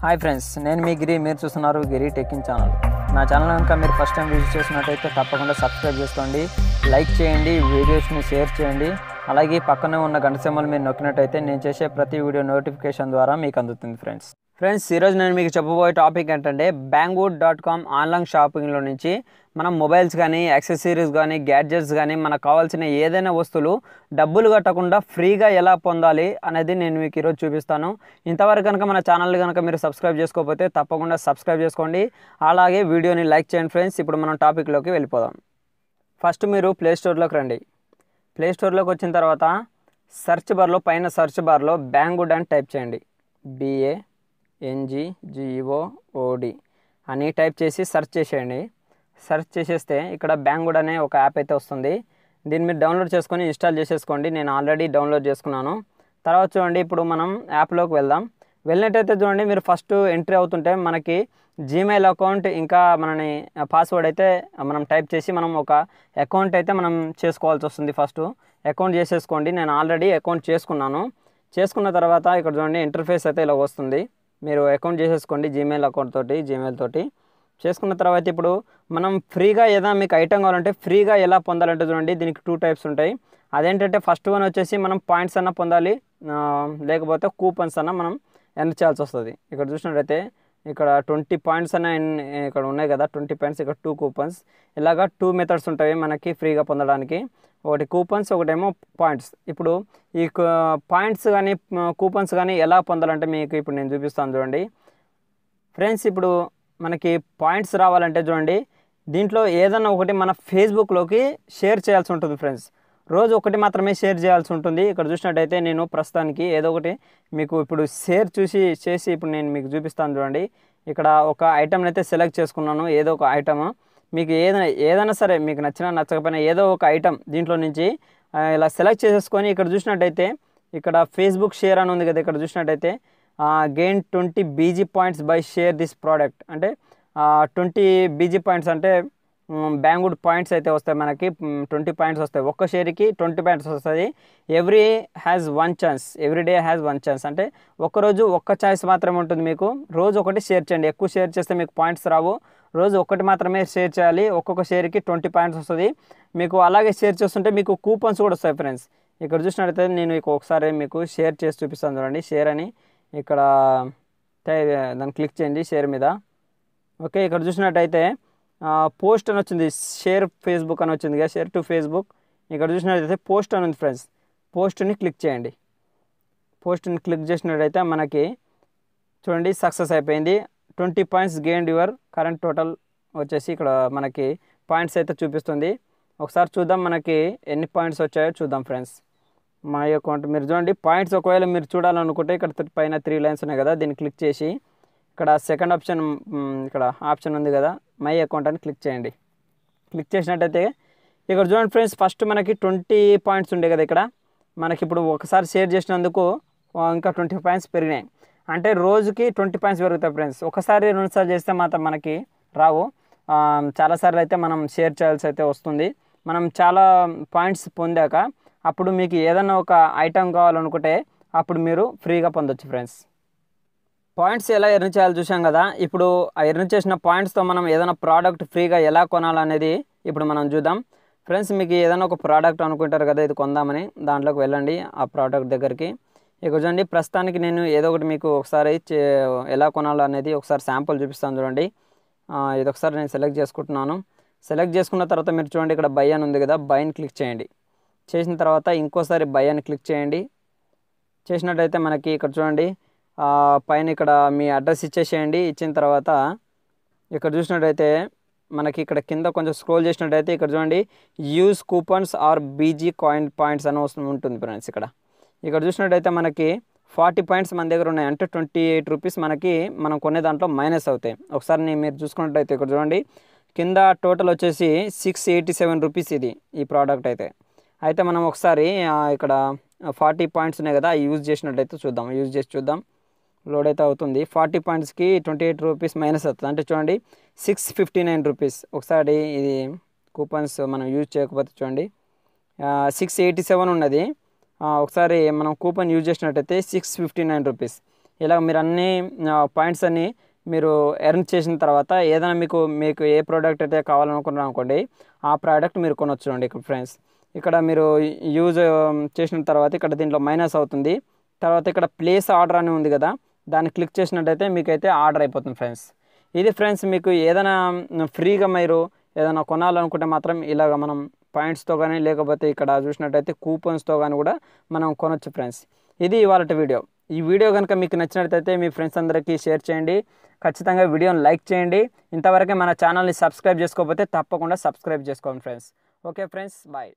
Hi friends నేను మీ గిరి మీరు చూస్తున్నారు గిరి టెక్కింగ్ ఛానల్. నా ఛానల్ కనుక మీరు ఫస్ట్ టైం విజిట్ చేసినట్టయితే తప్పకుండా సబ్స్క్రైబ్ చేసుకోండి లైక్ చేయండి వీడియోస్ని షేర్ చేయండి. అలాగే పక్కనే ఉన్న గంట సింబల్ మీరు నొక్కినట్టయితే నేను చేసే ప్రతి వీడియో నోటిఫికేషన్ ద్వారా మీకు అందుతుంది ఫ్రెండ్స్ ఫ్రెండ్స్ ఈరోజు నేను మీకు చెప్పబోయే టాపిక్ ఏంటంటే బ్యాంగ్వుడ్ డాట్ కామ్ ఆన్లైన్ షాపింగ్లో నుంచి మనం మొబైల్స్ కానీ యాక్సెసరీస్ కానీ గ్యాడ్జెట్స్ కానీ మనకు కావాల్సిన ఏదైనా వస్తువులు డబ్బులు కట్టకుండా ఫ్రీగా ఎలా పొందాలి అనేది నేను మీకు ఈరోజు చూపిస్తాను. ఇంతవరకు కనుక మన ఛానల్ కనుక మీరు సబ్స్క్రైబ్ చేసుకోకపోతే తప్పకుండా సబ్స్క్రైబ్ చేసుకోండి. అలాగే వీడియోని లైక్ చేయండి ఫ్రెండ్స్. ఇప్పుడు మనం టాపిక్లోకి వెళ్ళిపోదాం. ఫస్ట్ మీరు ప్లే స్టోర్లోకి రండి. ప్లే స్టోర్లోకి వచ్చిన తర్వాత సెర్చ్ బార్లో పైన సెర్చ్ బార్లో బ్యాంగుడ్ అని టైప్ చేయండి. బిఏ ఎన్జి జిఓ ఓడి అని టైప్ చేసి సెర్చ్ చేసేయండి. సెర్చ్ చేసేస్తే ఇక్కడ బ్యాంగుడ్ అనే ఒక యాప్ అయితే వస్తుంది. దీన్ని మీరు డౌన్లోడ్ చేసుకొని ఇన్స్టాల్ చేసేసుకోండి. నేను ఆల్రెడీ డౌన్లోడ్ చేసుకున్నాను. తర్వాత చూడండి ఇప్పుడు మనం యాప్లోకి వెళ్దాం. వెళ్ళినట్టయితే చూడండి మీరు ఫస్ట్ ఎంట్రీ అవుతుంటే మనకి జీమెయిల్ అకౌంట్ ఇంకా మనని పాస్వర్డ్ అయితే మనం టైప్ చేసి మనం ఒక అకౌంట్ అయితే మనం చేసుకోవాల్సి వస్తుంది ఫస్ట్ అకౌంట్ చేసేసుకోండి. నేను ఆల్రెడీ అకౌంట్ చేసుకున్నాను. చేసుకున్న తర్వాత ఇక్కడ చూడండి ఇంటర్ఫేస్ అయితే ఇలా వస్తుంది. మీరు అకౌంట్ చేసేసుకోండి జీమెయిల్ అకౌంట్ తోటి జీమెయిల్ తోటి. చేసుకున్న తర్వాత ఇప్పుడు మనం ఫ్రీగా ఏదైనా మీకు ఐటమ్ కావాలంటే ఫ్రీగా ఎలా పొందాలంటే చూడండి. దీనికి టూ టైప్స్ ఉంటాయి. అదేంటంటే ఫస్ట్ వన్ వచ్చేసి మనం పాయింట్స్ అన్న పొందాలి. లేకపోతే కూపన్స్ అన్న మనం ఎర్న్ చేయాల్సి వస్తుంది. ఇక్కడ చూసినట్టయితే ఇక్కడ ట్వంటీ పాయింట్స్ అన్న ఇక్కడ ఉన్నాయి కదా. ట్వంటీ పాయింట్స్ ఇక్కడ టూ కూపన్స్ ఇలాగా టూ మెథడ్స్ ఉంటాయి మనకి ఫ్రీగా పొందడానికి. ఒకటి కూపన్స్ ఒకటేమో పాయింట్స్ ఇప్పుడు ఈ పాయింట్స్ కానీ కూపన్స్ కానీ ఎలా పొందాలంటే మీకు ఇప్పుడు నేను చూపిస్తాను చూడండి. ఫ్రెండ్స్ ఇప్పుడు మనకి పాయింట్స్ రావాలంటే చూడండి దీంట్లో ఏదైనా ఒకటి మన ఫేస్బుక్లోకి షేర్ చేయాల్సి ఉంటుంది ఫ్రెండ్స్. రోజు ఒకటి మాత్రమే షేర్ చేయాల్సి ఉంటుంది. ఇక్కడ చూసినట్టయితే నేను ప్రస్తుతానికి ఏదో ఒకటి మీకు ఇప్పుడు షేర్ చూసి చేసి ఇప్పుడు నేను మీకు చూపిస్తాను చూడండి. ఇక్కడ ఒక ఐటమ్ని అయితే సెలెక్ట్ చేసుకున్నాను. ఏదో ఒక ఐటమ్. మీకు ఏదైనా ఏదైనా సరే మీకు నచ్చినా నచ్చకపోయినా ఏదో ఒక ఐటమ్ దీంట్లో నుంచి ఇలా సెలెక్ట్ చేసేసుకొని ఇక్కడ చూసినట్టయితే ఇక్కడ ఫేస్బుక్ షేర్ అని ఉంది కదా ఇక్కడ చూసినట్టయితే gain twenty BG points by share this product అంటే ట్వంటీ బీజీ పాయింట్స్ అంటే బ్యాంగుడ్ పాయింట్స్ అయితే వస్తాయి మనకి. ట్వంటీ పాయింట్స్ వస్తాయి. ఒక్క షేర్కి ట్వంటీ పాయింట్స్ వస్తుంది every has one chance every day has one chance అంటే ఒక్కరోజు ఒక్క ఛాయిస్ మాత్రమే ఉంటుంది మీకు. రోజు ఒకటి షేర్ చేయండి. ఎక్కువ షేర్ చేస్తే మీకు పాయింట్స్ రావు. రోజు ఒకటి మాత్రమే షేర్ చేయాలి. ఒక్కొక్క షేర్కి ట్వంటీ పాయింట్స్ వస్తుంది. మీకు అలాగే షేర్ చేస్తుంటే మీకు కూపన్స్ కూడా వస్తాయి ఫ్రెండ్స్ ఇక్కడ చూసినట్లయితే నేను మీకు ఒకసారి మీకు షేర్ చేసి చూపిస్తాను చూడండి. షేర్ అని ఇక్కడ దాన్ని క్లిక్ చేయండి షేర్ మీద. ఓకే ఇక్కడ చూసినట్టయితే పోస్ట్ అని వచ్చింది. షేర్ ఫేస్బుక్ అని వచ్చింది కదా షేర్ టు ఫేస్బుక్. ఇక్కడ చూసినట్టయితే పోస్ట్ అని ఉంది ఫ్రెండ్స్. పోస్ట్ని క్లిక్ చేయండి. పోస్ట్ని క్లిక్ చేసినట్టయితే మనకి చూడండి సక్సెస్ అయిపోయింది. Twenty points gain your current total వచ్చేసి ఇక్కడ మనకి పాయింట్స్ అయితే చూపిస్తుంది. ఒకసారి చూద్దాం మనకి ఎన్ని పాయింట్స్ వచ్చాయో చూద్దాం ఫ్రెండ్స్. మా అకౌంట్ మీరు చూడండి పాయింట్స్ ఒకవేళ మీరు చూడాలనుకుంటే ఇక్కడ పైన త్రీ లైన్స్ ఉన్నాయి కదా దీన్ని క్లిక్ చేసి ఇక్కడ సెకండ్ ఆప్షన్ ఇక్కడ ఆప్షన్ ఉంది కదా మై అకౌంట్ అని క్లిక్ చేయండి. క్లిక్ చేసినట్టయితే ఇక్కడ చూడండి ఫ్రెండ్స్ ఫస్ట్ మనకి ట్వంటీ పాయింట్స్ ఉండే కదా ఇక్కడ. మనకి ఇప్పుడు ఒకసారి షేర్ చేసినందుకు ఇంకా ట్వంటీ పాయింట్స్ పెరిగినాయి. అంటే రోజుకి ట్వంటీ పాయింట్స్ పెరుగుతాయి ఫ్రెండ్స్ ఒకసారి రెండుసార్లు చేస్తే మాత్రం మనకి రావు. చాలాసార్లు అయితే మనం షేర్ చేయాల్సి అయితే వస్తుంది. మనం చాలా పాయింట్స్ పొందాక అప్పుడు మీకు ఏదైనా ఒక ఐటెం కావాలనుకుంటే అప్పుడు మీరు ఫ్రీగా పొందొచ్చు ఫ్రెండ్స్ పాయింట్స్ ఎలా ఎర్న్ చేయాలో చూసాం కదా. ఇప్పుడు ఆ ఎర్న్ చేసిన పాయింట్స్తో మనం ఏదైనా ప్రోడక్ట్ ఫ్రీగా ఎలా కొనాలనేది ఇప్పుడు మనం చూద్దాం. ఫ్రెండ్స్ మీకు ఏదైనా ఒక ప్రోడక్ట్ అనుకుంటారు కదా ఇది కొందామని. దాంట్లోకి వెళ్ళండి ఆ ప్రోడక్ట్ దగ్గరికి. ఇక చూడండి ప్రస్తుతానికి నేను ఏదో ఒకటి మీకు ఒకసారి చే- ఎలా కొనాలో అనేది ఒకసారి శాంపుల్ చూపిస్తాను చూడండి. ఇది ఒకసారి నేను సెలెక్ట్ చేసుకుంటున్నాను. సెలెక్ట్ చేసుకున్న తర్వాత మీరు చూడండి ఇక్కడ బై అని ఉంది కదా బైని క్లిక్ చేయండి. చేసిన తర్వాత ఇంకోసారి బై అని క్లిక్ చేయండి. చేసినట్టయితే మనకి ఇక్కడ చూడండి. పైన ఇక్కడ మీ అడ్రస్ ఇచ్చేసేయండి. ఇచ్చిన తర్వాత ఇక్కడ చూసినట్టయితే మనకి ఇక్కడ కింద కొంచెం స్క్రోల్ చేసినట్టయితే ఇక్కడ చూడండి. Use coupons or BG coin points అని వస్తు- ఉంటుంది ఫ్రెండ్స్ ఇక్కడ. ఇక్కడ చూసినట్టయితే మనకి ఫార్టీ పాయింట్స్ మన దగ్గర ఉన్నాయి. అంటే ట్వంటీ ఎయిట్ రూపీస్ మనకి మనం కొనే దాంట్లో మైనస్ అవుతాయి. ఒకసారి నేను మీరు చూసుకున్నట్టయితే ఇక్కడ చూడండి. కింద టోటల్ వచ్చేసి సిక్స్ ఎయిటీ సెవెన్ రూపీస్ ఇది ఈ ప్రోడక్ట్ అయితే. అయితే మనం ఒకసారి ఇక్కడ ఫార్టీ పాయింట్స్ ఉన్నాయి కదా యూజ్ చేసినట్టయితే చూద్దాం యూజ్ చేసి చూద్దాం. లోడ్ అయితే అవుతుంది. ఫార్టీ పాయింట్స్కి ట్వంటీ ఎయిట్ రూపీస్ మైనస్ అవుతుంది. అంటే చూడండి సిక్స్ ఫిఫ్టీ నైన్ రూపీస్. ఒకసారి ఇది కూపన్స్ మనం యూజ్ చేయకపోతే చూడండి సిక్స్ ఎయిటీ సెవెన్ ఉన్నది. ఒకసారి మనం కూపన్ యూజ్ చేసినట్టయితే సిక్స్ ఫిఫ్టీ నైన్ రూపీస్. ఇలా మీరు అన్ని పాయింట్స్ అన్ని మీరు ఎర్న్ చేసిన తర్వాత ఏదైనా మీకు మీకు ఏ ప్రోడక్ట్ అయితే కావాలనుకున్నారు అనుకోండి ఆ ప్రోడక్ట్ మీరు కొనొచ్చు అండి ఇక్కడ ఫ్రెండ్స్. ఇక్కడ మీరు యూజ్ చేసిన తర్వాత ఇక్కడ దీంట్లో మైనస్ అవుతుంది. తర్వాత ఇక్కడ ప్లేస్ ఆర్డర్ అని ఉంది కదా దాన్ని క్లిక్ చేసినట్టయితే మీకైతే ఆర్డర్ అయిపోతుంది ఫ్రెండ్స్ ఇది ఫ్రెండ్స్ మీకు ఏదైనా ఫ్రీగా మీరు ఏదైనా కొనాలనుకుంటే మాత్రం ఇలాగ మనం పాయింట్స్తో కానీ లేకపోతే ఇక్కడ చూసినట్టయితే కూపన్స్తో కానీ కూడా మనం కొనొచ్చు ఫ్రెండ్స్ ఇది ఇవాళ వీడియో ఈ వీడియో కనుక మీకు నచ్చినట్లయితే మీ ఫ్రెండ్స్ అందరికీ షేర్ చేయండి. ఖచ్చితంగా వీడియోని లైక్ చేయండి. ఇంతవరకే మన ఛానల్ని సబ్స్క్రైబ్ చేసుకోకపోతే తప్పకుండా సబ్స్క్రైబ్ చేసుకోండి ఫ్రెండ్స్ ఓకే ఫ్రెండ్స్ బాయ్